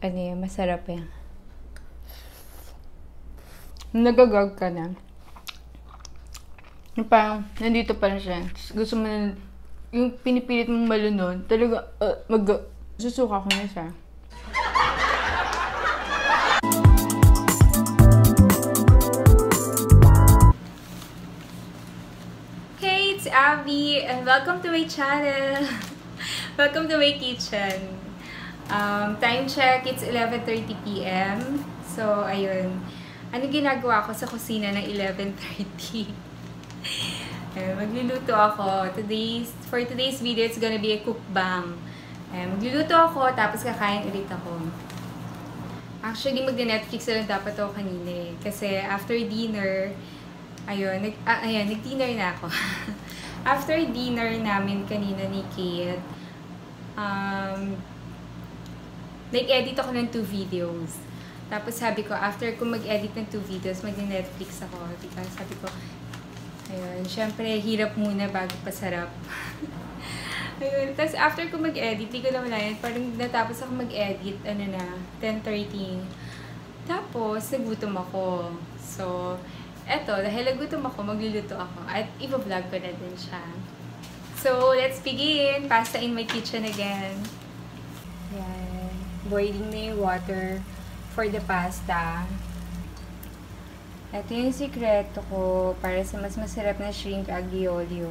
ano yan, masarap yan. Nagagag ka na. Parang, nandito pa rin siya. Gusto mo na, yung pinipilit mong malunod, talaga, uh, mag, susuka ko na siya. Hey, it's Abby, and welcome to my channel. welcome to my kitchen. Um, time check, it's 11.30 p.m. So, ayun. Ano ginagawa ko sa kusina ng 11.30? Ayun, magluluto ako. Today's, for today's video, it's gonna be a cookbang. Ayun, magluluto ako, tapos kakain ulit ako. Actually, mag-Netflix na lang dapat ako kanina eh. Kasi after dinner, ayun, nag, ah, ayan, nag-dinner na ako. after dinner namin kanina ni Kate, um, nag-edit ako ng two videos. Tapos sabi ko, after ko mag-edit ng two videos, mag-Netflix ako. Because sabi ko, ayun, syempre, hirap muna bago pasarap. ayun, tapos after ko mag-edit, di ko naman yan, parang natapos ako mag-edit, ano na, 10.30. Tapos, nagutom ako. So, eto, dahil nagutom ako, magluluto ako. At i-vlog ko na din siya. So, let's begin! Pasta in my kitchen again. Boiling na yung water for the pasta. Ito yung sikreto ko para sa mas masarap na shrimp aglio-olio.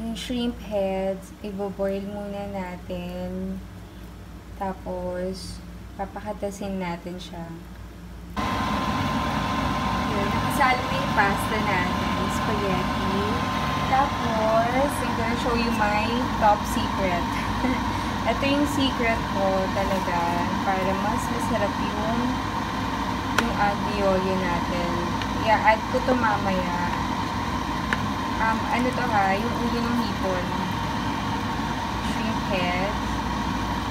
Yung shrimp heads, i-boil muna natin. Tapos, papakatasin natin siya. Yun, nakasalo na yung pasta natin, spaghetti. Tapos, I'm gonna show you my top secret. Ito yung secret ko talaga para mas masarap yung yung aglio natin. I-add ko to mamaya. Um, ano to ha? Yung ulo ng hipon. Shrimp head.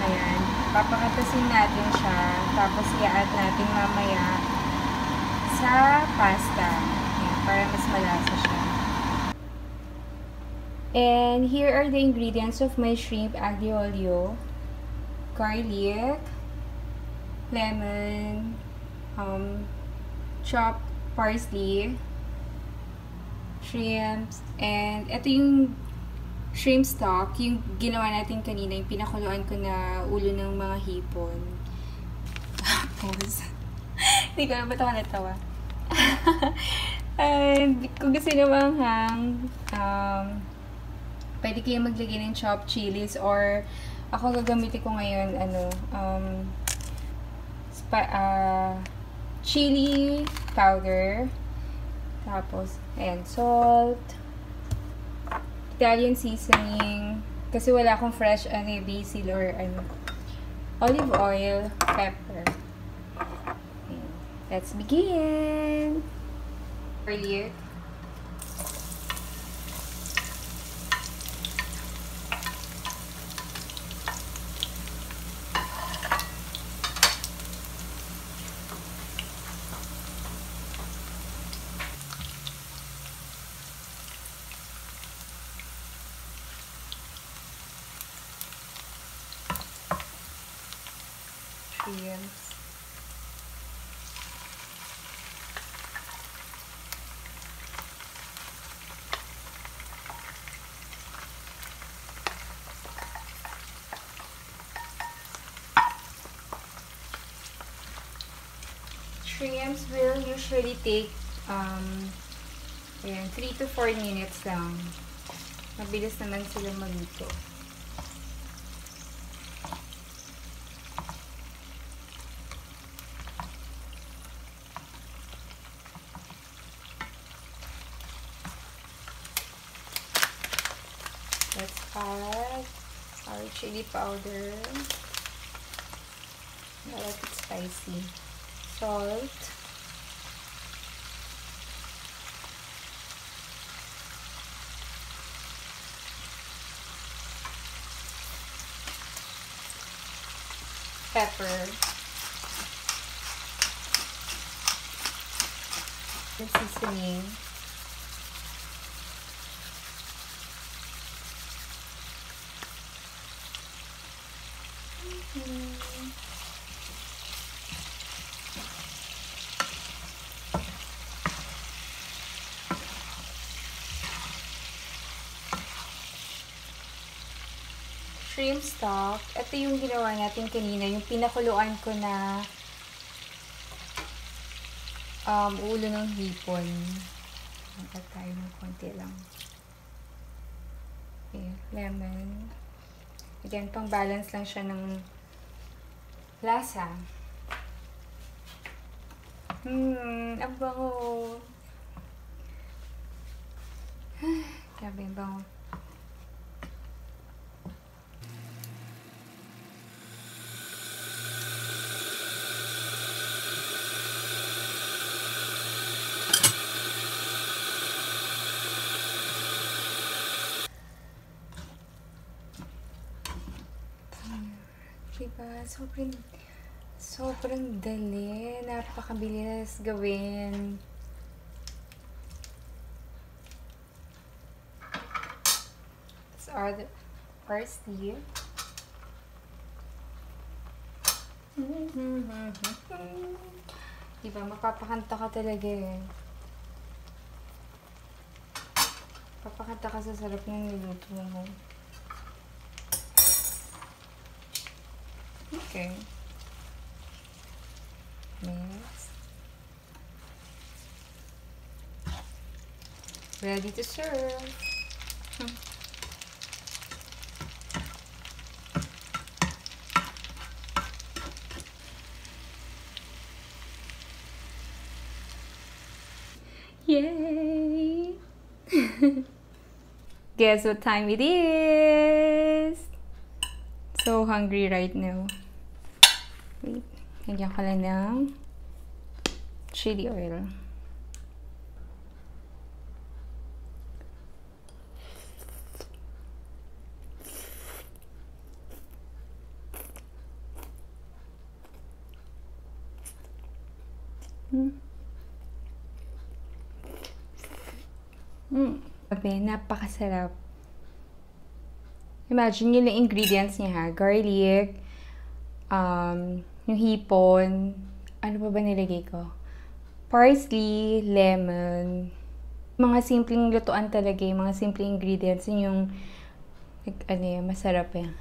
Ayan. Papakatasin natin siya. Tapos i-add natin mamaya sa pasta. Ayan, para mas malasa siya. And here are the ingredients of my shrimp aglio olio. Garlic, lemon, um, chopped parsley, shrimps, and ito yung shrimp stock, yung ginawa natin kanina, yung pinakuluan ko na ulo ng mga hipon. Tapos, hindi ko na ba't ako natawa? and kung gusto nyo manghang, um, pwede kayo maglagay ng chopped chilies or ako gagamitin ko ngayon ano um spa, uh, chili powder tapos ayan salt Italian seasoning kasi wala akong fresh ano basil or ano olive oil pepper ayan. let's begin earlier shrimps. Shrimps will usually take um, ayan, 3 to 4 minutes lang. Mabilis naman sila maluto. Add our chili powder. I like it spicy. Salt. Pepper. The seasoning. Shrimp stock. Ito yung ginawa natin kanina, yung pinakuluan ko na um, ulo ng hipon. Magkat tayo ng konti lang. Okay, lemon. Again, pang balance lang siya ng lasa. Hmm, ang bango. Grabe, ang bango. Diba? Sobrang, sobrang dali. Napakabilis gawin. These are the parsley. Diba? Mapapakanta ka talaga eh. Papakanta ka sa sarap ng niluto mo. Okay. Mix. Ready to serve. Yay! Guess what time it is? So hungry right now. Wait. Lagyan ko lang ng chili oil. Mm. Mm. Sabi, napakasarap. Imagine yun yung ingredients niya ha. Garlic, um, yung hipon, ano pa ba nilagay ko? Parsley, lemon, mga simpleng lutuan talaga yung mga simpleng ingredients. Yun yung, like, ano yun, masarap yan.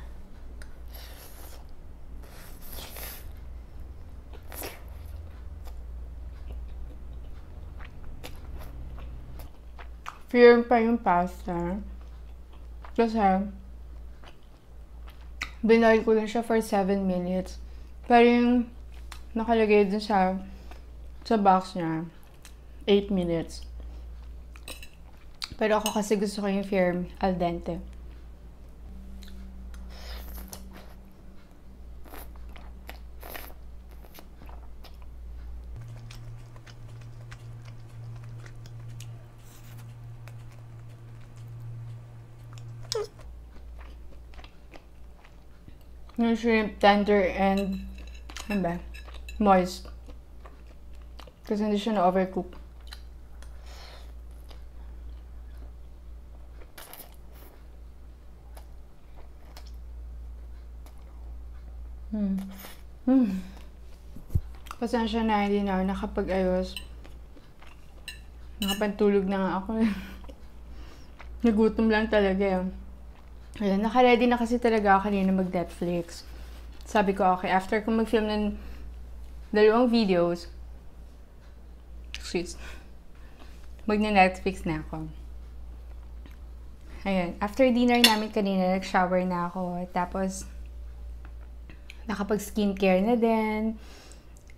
Fear pa yung pasta. Kasi, binoil ko lang siya for 7 minutes. Pero yung nakalagay dun sa sa box niya, 8 minutes. Pero ako kasi gusto ko yung firm al dente. Yung shrimp tender and ano ba? Moist. Kasi hindi siya na-overcook. Hmm. Hmm. Pasensya na hindi na ako nakapag-ayos. Nakapantulog na nga ako. Nagutom lang talaga yun. Ayun, naka-ready na kasi talaga ako kanina mag-Netflix. Sabi ko, okay, after ko mag-film ng dalawang videos, excuse, mag-Netflix na ako. Ayun, after dinner namin kanina, nag-shower na ako. Tapos, nakapag-skincare na din.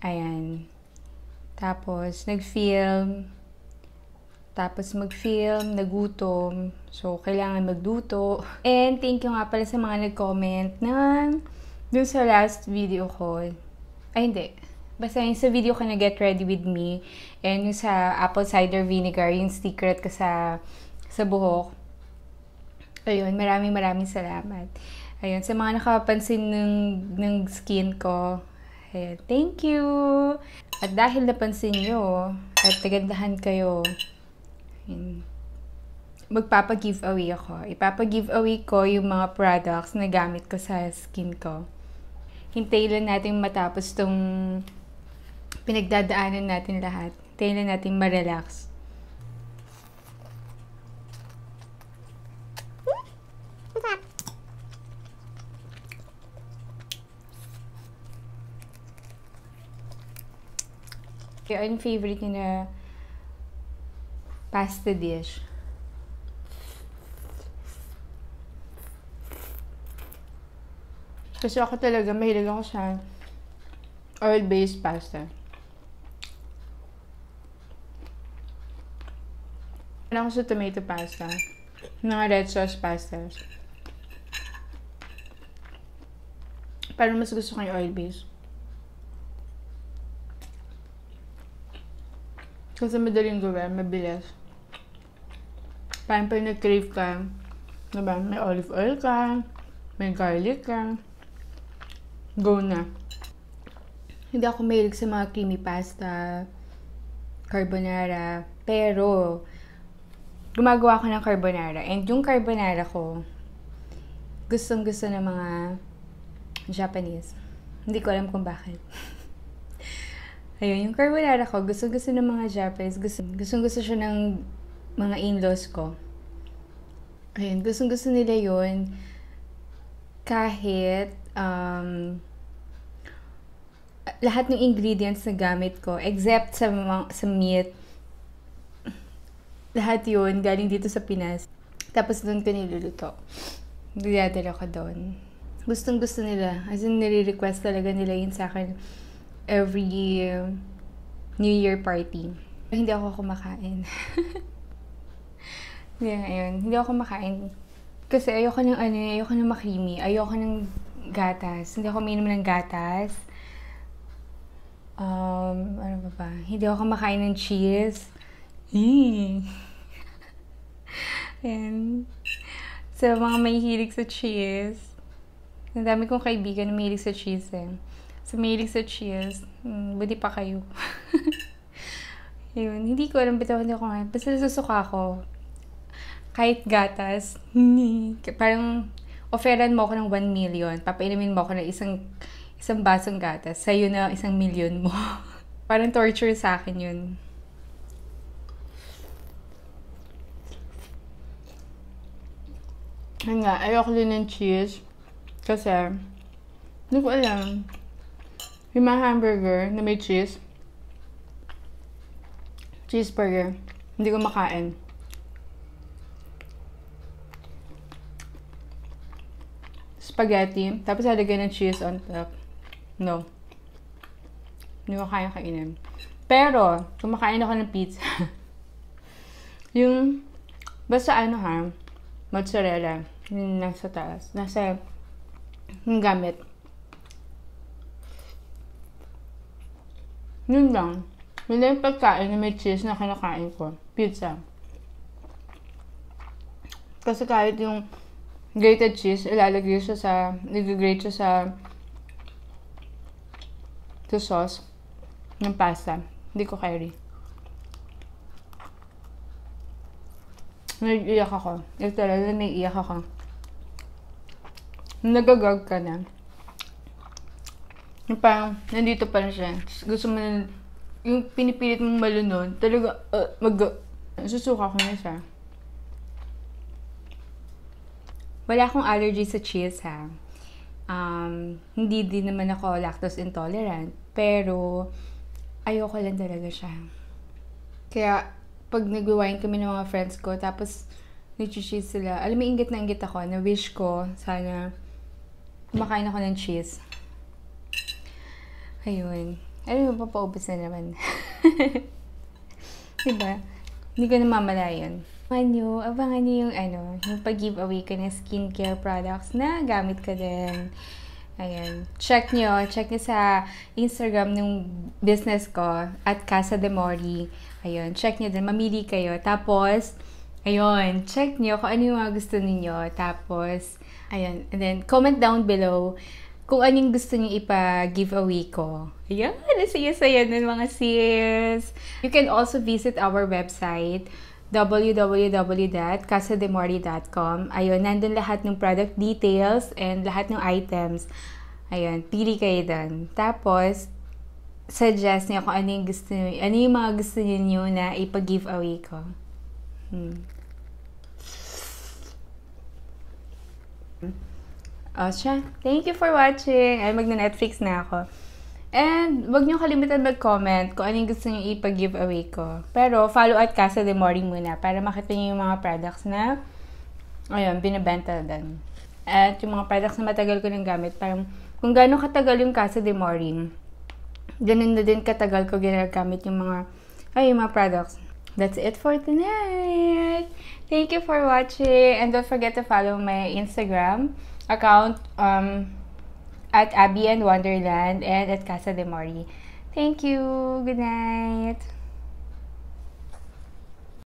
Ayan. Tapos, nag-film. Tapos mag-film, nagutom. So, kailangan magluto. And thank you nga pala sa mga nag-comment ng dun sa last video ko. Ay, hindi. Basta yung sa video ka na Get Ready With Me. And yung sa apple cider vinegar, yung secret ka sa, sa buhok. Ayun, maraming maraming salamat. Ayun, sa mga nakapansin ng, ng skin ko, ayun, thank you! At dahil napansin nyo, at nagandahan kayo, ayun, magpapa-giveaway ako. Ipapa-giveaway ko yung mga products na gamit ko sa skin ko. hintayin lang natin matapos tong pinagdadaanan natin lahat. Hintayin lang natin ma-relax. Ang favorite niyo na pasta dish? Kasi ako talaga, mahilig ako sa oil-based pasta. Ano ako sa tomato pasta. Mga red sauce pastas. Pero mas gusto ko yung oil-based. Kasi madaling gawin, mabilis. Parang pag nag-crave ka, diba, may olive oil ka, may garlic ka, go na. Hindi ako mahilig sa mga creamy pasta, carbonara, pero gumagawa ko ng carbonara. And yung carbonara ko, gustong gusto ng mga Japanese. Hindi ko alam kung bakit. Ayun, yung carbonara ko, gustong gusto ng mga Japanese. Gusto, gustong gusto siya ng mga in-laws ko. Ayun, gustong gusto nila yun kahit um, lahat ng ingredients na gamit ko, except sa, sa meat, lahat yun galing dito sa Pinas. Tapos doon ko niluluto. Dinadala ko doon. Gustong gusto nila. As in, nire-request talaga nila yun sa akin every New Year party. Hindi ako kumakain. yeah, ayun. Hindi ako kumakain. Kasi ayoko ng ano, ayoko ng makrimi. Ayoko ng gatas. Hindi ako minum ng gatas. Um, ano ba ba? Hindi ako kumakain ng cheese. Eee. Ayan. Sa mga may hilig sa cheese. Ang dami kong kaibigan na mahilig sa cheese eh. So, mahilig sa cheese, hmm, buti pa kayo. Yun, hindi ko alam bitaw hindi ako ngayon. Basta nasusuka ako. Kahit gatas, parang offeran mo ako ng 1 million, papainumin mo ako ng isang isang basong gatas, sa'yo na isang million mo. parang torture sa akin yun. Yun nga, ayoko din ng cheese. Kasi, hindi ko alam. Yung mga hamburger na may cheese, cheeseburger, hindi ko makain. Spaghetti, tapos halagay ng cheese on top. No. Hindi ko kaya kainin. Pero, kumakain ako ng pizza. yung, basta ano ha, mozzarella, yung nasa taas, nasa, yung gamit. Yun lang. Yun lang yung pagkain na may cheese na kinakain ko. Pizza. Kasi kahit yung grated cheese, ilalagay siya sa, nag-grate siya sa sa sauce ng pasta. Hindi ko carry. Nag-iyak ako. Ito talaga, naiiyak ako. Nagagag ka na. Parang, nandito pa rin siya. Gusto mo na, yung pinipilit mong malunod, talaga, uh, mag, susuka ko na siya. Wala akong allergy sa cheese, ha. Um, hindi din naman ako lactose intolerant, pero ayoko lang talaga siya. Kaya, pag nag-wine kami ng mga friends ko, tapos nag-cheese sila, alam mo, ingit na ingit ako, na wish ko, sana, kumakain ako ng cheese. Ayun. Alam mo, papaubos na naman. diba? Hindi ko namamalayan. Abangan nyo, abangan nyo yung ano, yung pag-giveaway ko ng skincare products na gamit ko din. Ayan. Check nyo. Check nyo sa Instagram ng business ko at Casa de Mori. Ayun. Check nyo din. Mamili kayo. Tapos, ayun. Check nyo kung ano yung mga gusto ninyo. Tapos, ayun. And then, comment down below kung anong gusto niyo ipa-giveaway ko. Ayan. Nasaya-saya nun mga sis. You can also visit our website www.casademori.com. Ayun, nandun lahat ng product details and lahat ng items. Ayun, pili kayo doon. Tapos, suggest niyo kung ano yung gusto niyo, ano yung mga gusto niyo na ipag-giveaway ko. Hmm. Oh, siya. Thank you for watching. Ay, magna-Netflix na ako. And, wag niyo kalimutan mag-comment kung anong gusto niyo ipag-giveaway ko. Pero, follow at Casa de Mori muna para makita niyo yung mga products na, ayun, binibenta doon. At yung mga products na matagal ko nang gamit, parang, kung gaano katagal yung Casa de Mori, ganun na din katagal ko ginagamit yung mga, ay, yung mga products. That's it for tonight. Thank you for watching. And don't forget to follow my Instagram account um, at Abby and Wonderland and at Casa de Mori. Thank you. Good night.